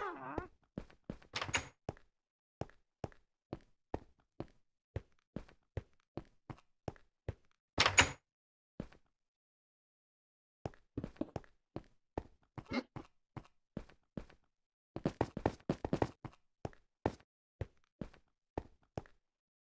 Aww.